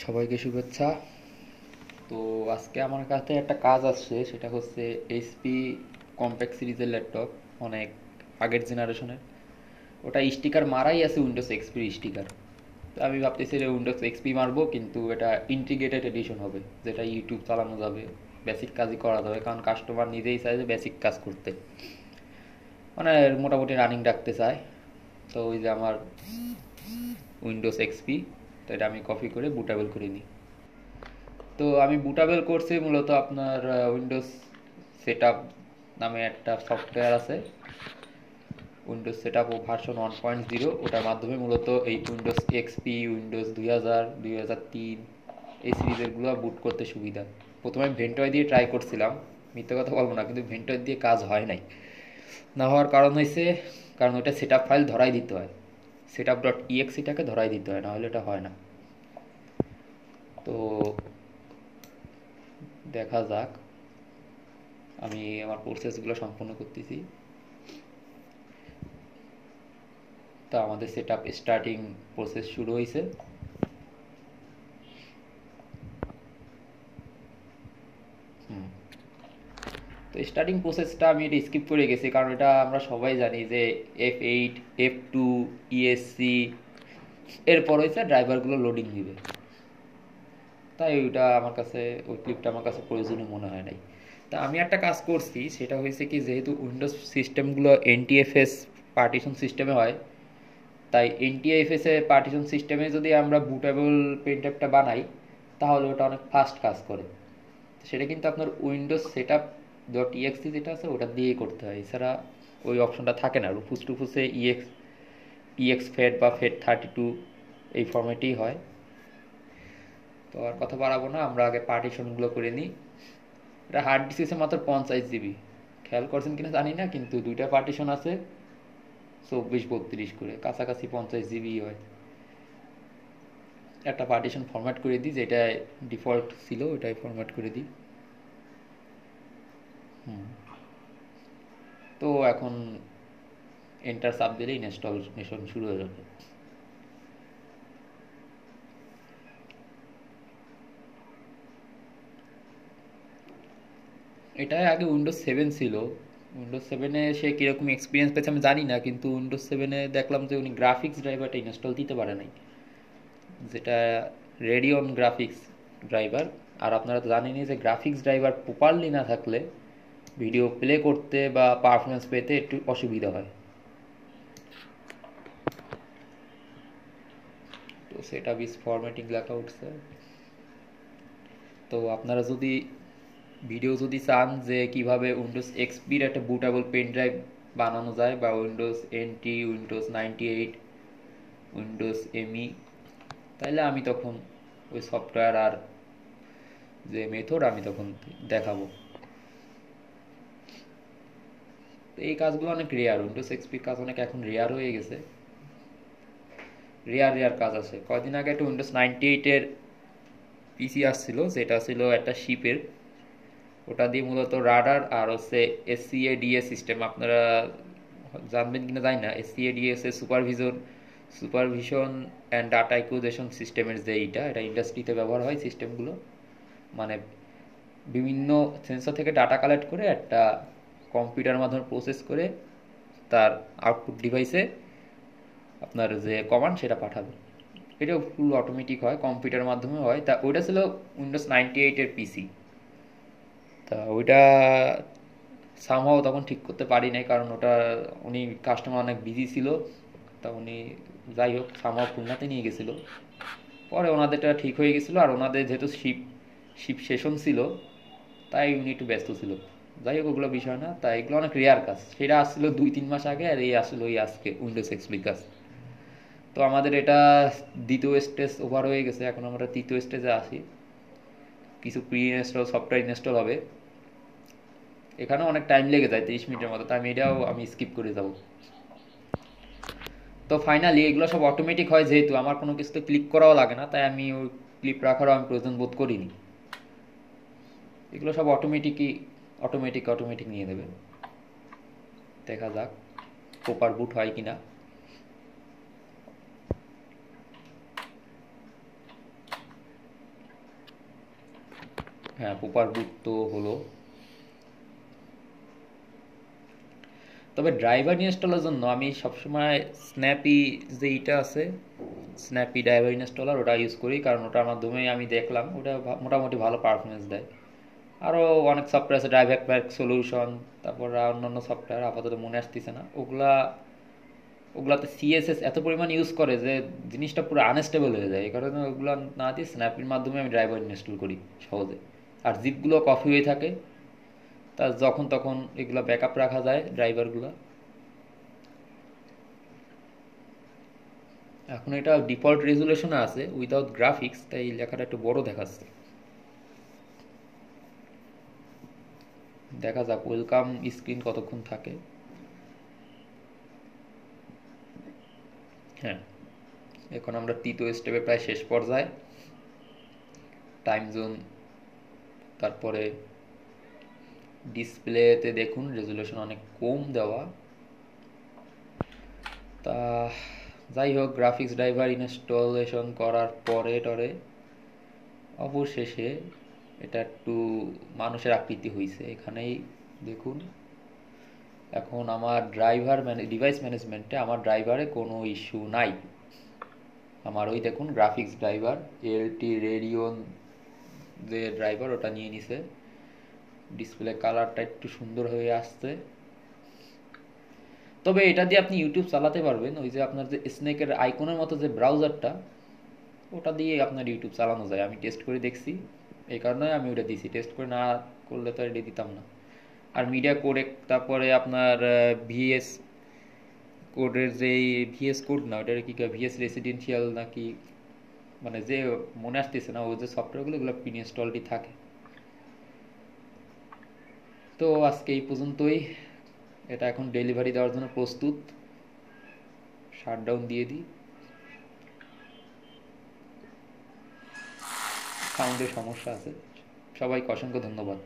সবাইকে শুভেচ্ছা। তো আজকে আমার কাছে একটা কাজ আসছে, সেটা হচ্ছে এইচপি কম্প্যাক্ট সিরিজের ল্যাপটপ, অনেক আগের জেনারেশনের। ওটা স্টিকার মারাই আছে উইন্ডোজ এক্সপির স্টিকার। তো আমি ভাবতেছি যে উইন্ডোজ এক্সপি মারবো, কিন্তু এটা ইন্টিগ্রেটেড এডিশন হবে, যেটা ইউটিউব চালানো যাবে বেসিক কাজই করা যাবে, কারণ কাস্টমার নিজেই চায় যে বেসিক কাজ করতে। মানে মোটামুটি রানিং রাখতে চায়। তো ওই যে আমার উইন্ডোজ এক্সপি তো এটা আমি কপি করে বুটাবেল করে নিই। তো আমি বুটাবেল করছি মূলত আপনার উইন্ডোজ সেট নামে একটা সফটওয়্যার আছে। উইন্ডোজ সেট ও ভার্সন ওয়ান পয়েন্ট জিরো ওটার মাধ্যমে মূলত এই উইন্ডোজ এক্সপি উইন্ডোজ দুই হাজার দুই হাজার তিন, এই সিরিজেরগুলো বুট করতে সুবিধা। প্রথমে ভেন্টয় দিয়ে ট্রাই করছিলাম, মিথ্যে কথা বলব না, কিন্তু ভেন্টয় দিয়ে কাজ হয় নাই। না হওয়ার কারণ হয়েছে কারণ ওইটা সেট ফাইল ধরাই দিতে হয়। সেট আপ ডট ইএক্সিটাকে ধরাই দিতে হয়, নাহলে এটা হয় না। তো দেখা যাক। আমি আমার প্রসেসগুলো সম্পন্ন করতেছি। তা আমাদের সেট আপ স্টার্টিং প্রসেস শুরু হয়েছে স্টার্টিং প্রসেসটা আমি এটা স্কিপ করে গেছি, কারণ এটা আমরা সবাই জানি যে F eight F two ESC এরপর হয়েছে ড্রাইভারগুলো লোডিং দিবে। তাই ওইটা আমার কাছে, ওই ক্লিপটা আমার কাছে প্রয়োজনীয় মনে হয় নাই। তা আমি একটা কাজ করছি, সেটা হয়েছে কি, যেহেতু উইন্ডোজ সিস্টেমগুলো এনটিএফএস পার্টিশন সিস্টেমে হয়, তাই এনটিএফএস এ পার্টিশন সিস্টেমে যদি আমরা বুটেবল পেন্টঅ্যাপটা বানাই, তাহলে ওটা অনেক ফাস্ট কাজ করে। সেটা কিন্তু আপনার উইন্ডোজ সেট ডট ইএক্সি যেটা আছে ওটা দিয়েই করতে হয়। এছাড়া ওই অপশনটা থাকে না। রুফুস টুফুসে ইএক্স ইএক্স ফেড বা ফেড থার্টি টু এই ফর্মেটেই হয়। তো আর কথা বাড়াবো না, আমরা আগে পার্টিশনগুলো করে নিই। এটা হার্ড ডিস্ক মাত্র পঞ্চাশ জিবি খেয়াল করছেন কিনা জানি না, কিন্তু দুইটা পার্টিশন আছে। চব্বিশ বত্রিশ করে, কাছাকাছি পঞ্চাশ জিবি হয়। একটা পার্টিশন ফরম্যাট করে দিই যেটা ডিফল্ট ছিল ওটাই ফরম্যাট করে দিই। তো এখন এন্টার সাব দিলে ইনস্টলেশন শুরু হয়ে যাবে। এটাই আগে উইন্ডোজ সেভেন ছিল। উইন্ডোজ সেভেনে সে কীরকম এক্সপিরিয়েন্স পেয়েছে আমি জানি না, কিন্তু উইন্ডোজ সেভেনে দেখলাম যে উনি গ্রাফিক্স ড্রাইভারটা ইনস্টল দিতে পারে নাই। যেটা রেডিয়ন গ্রাফিক্স ড্রাইভার আর আপনারা তো জানেনই যে গ্রাফিক্স ড্রাইভার প্রপারলি না থাকলে ভিডিও প্লে করতে বা পারফরমেন্স পেতে একটু অসুবিধা হয়। তো সেটা বিস ফরম্যাটিং লেখা উঠছে তো আপনারা যদি ভিডিও যদি চান যে কীভাবে উইন্ডোজ এক্সপির একটা বুটেবল পেন ড্রাইভ বানানো যায় বা Windows NT Windows ninety eight Windows ME তাইলে আমি তখন ওই সফটওয়্যার আর যে মেথড আমি তখন দেখাবো। এই কাজগুলো অনেক রেয়ার উইন্ডোজ এক্সপির কাজ অনেক এখন রেয়ার হয়ে গেছে। রেয়ার রেয়ার কাজ আছে। কয়দিন আগে একটা উইন্ডোজ নাইনটি এইটের পিসি আসছিল, যেটা ছিল একটা শিপের ওটা দিয়ে মূলত রাডার আর হচ্ছে এসসিএ ডিএ সিস্টেম আপনারা জানবেন কিনা জানি না এসসিএ ডিএস এর supervision supervision and data acquisition সিস্টেমের যে এইটা, এটা ইন্ডাস্ট্রিতে ব্যবহার হয় সিস্টেমগুলো মানে বিভিন্ন সেন্সর থেকে ডাটা কালেক্ট করে একটা কম্পিউটার মাধ্যমে প্রসেস করে তার আউটপুট ডিভাইসে আপনার যে কমান্ড সেটা পাঠাবে। এটাও ফুল অটোমেটিক হয়, কম্পিউটার মাধ্যমে হয়। তা ওইটা ছিল উইন্ডোজ নাইনটি এইটের পিসি তা ওইটা সামহাও তখন ঠিক করতে পারি নাই, কারণ ওটা উনি কাস্টমার অনেক বিজি ছিল। তা উনি যাই হোক সামহাও খুলনাতে নিয়ে গেছিল। পরে ওনাদেরটা ঠিক হয়ে গেছিল, আর ওনাদের যেহেতু শিপ শিপ সেশন ছিল, তাই উনি একটু ব্যস্ত ছিল। যাই হোক, ওগুলো বিষয় না। তাই এগুলো অনেক রেয়ার কাজ সেটা আসছিল দুই, তিন মাস আগে, আর এই আসলো ওই আজকে উইন্ডোজ এক্সপি কাজ তো আমাদের এটা দ্বিতীয় স্টেজ ওভার হয়ে গেছে। এখন আমরা তৃতীয় স্টেজে আসি। কিছু প্রি ইনস্টল সফটওয়্যার ইনস্টল হবে। এখানেও অনেক টাইম লেগে যায়, তিরিশ মিনিটের মতো। তাই আমি এটাও, আমি স্কিপ করে যাব। তো ফাইনালি এগুলো সব অটোমেটিক হয় যেহেতু। আমার কোনো কিছুতে ক্লিক করাও লাগে না। তাই আমি ওই ক্লিপ রাখারও আমি প্রয়োজন বোধ করিনি। এগুলো সব অটোমেটিকই অটোমেটিক অটোমেটিক নিয়ে দেবে দেখা যাক প্রপার বুট হয় কিনা। হ্যাঁ পোপার বুট তো হলো। তবে ড্রাইভার ইনস্টলের জন্য আমি সবসময় স্ন্যাপি যে ইটা আছে স্ন্যাপি ড্রাইভার ইনস্টলার ওটা ইউজ করি, কারণ ওটার মাধ্যমে আমি দেখলাম, ওটা মোটামুটি ভালো পারফরমেন্স দেয়। আরও অনেক সফটওয়্যার আছে ড্রাইভ প্যাক সলিউশন তারপর অন্যান্য সফটওয়্যার আপাতত মনে আসতেছে না। ওগুলা, ওগুলাতে সিএসএস এত পরিমাণ ইউজ করে যে জিনিসটা পুরো আনস্টেবল হয়ে যায়। এই কারণে ওগুলো না দিয়ে স্ন্যাপির মাধ্যমে আমি ড্রাইভার ইনস্টল করি সহজে। আর জিপগুলো কফি হয়ে থাকে, তা যখন তখন এগুলো ব্যাকআপ রাখা যায় ড্রাইভারগুলো এখন এটা ডিফল্ট রেজুলেশনে আছে উইদাউট গ্রাফিক্স তাই লেখাটা একটু বড় দেখাচ্ছে। দেখা যাক ওয়েলকাম স্ক্রিন কতক্ষণ থাকে। হ্যাঁ এখন আমরা তৃতীয় স্টেপে প্রায় শেষ পর্যায়ে। টাইম জোন তারপরে ডিসপ্লেতে দেখুন রেজুলেশন অনেক কম দেওয়া। তা, যাই হোক গ্রাফিক্স ড্রাইভার ইনস্টলেশন করার পরে টরে অবশেষে এটা একটু মানুষের আকৃতি হয়েছে এখানেই দেখুন, এখন আমার ড্রাইভার মানে ডিভাইস ম্যানেজমেন্টে আমার ড্রাইভারে কোনো ইস্যু নাই। আমার ওই দেখুন গ্রাফিক্স ড্রাইভার এলটি রেডিওন যে ড্রাইভার ওটা নিয়ে নিছে। ডিসপ্লে কালারটা একটু সুন্দর হয়ে আসছে। তবে এটা দিয়ে আপনি ইউটিউব চালাতে পারবেন। ওই যে আপনার যে স্নেকের আইকনের মতো যে ব্রাউজারটা ওটা দিয়ে আপনার ইউটিউব চালানো যায়। আমি টেস্ট করে দেখছি। এই কারণে আমি ওটা দিছি। টেস্ট করে না করলে তো এটা দিতাম না। আর মিডিয়া কোডে তারপরে আপনার ভিএস কোডের যে ভিএস কোড না, ওটার কি ভিএস রেসিডেন্সিয়াল নাকি মানে যে মনে আসতেছে না, ও যে সফটওয়্যারগুলো এগুলো পিন ইনস্টলটি থাকে। তো আজকে এই পর্যন্তই। এটা এখন ডেলিভারি দেওয়ার জন্য প্রস্তুত। শাটডাউন দিয়ে দিই। সাউন্ডের সমস্যা আছে। সবাইকে অসংখ্য ধন্যবাদ।